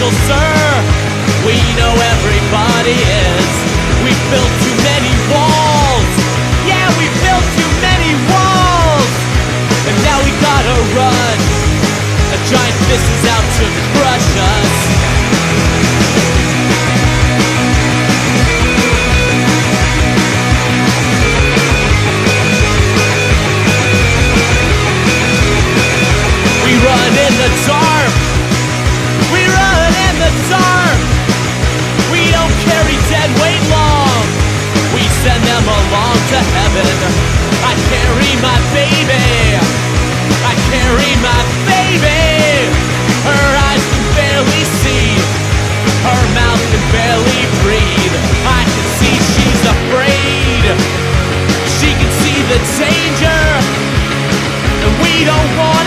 special, sir. We know everybody is. We built too many walls. Yeah, we built too many walls. And now we gotta run. A giant fist is out to crush us. We run in the dark. Them to heaven. I carry my baby. I carry my baby. Her eyes can barely see. Her mouth can barely breathe. I can see she's afraid. She can see the danger. And we don't wanna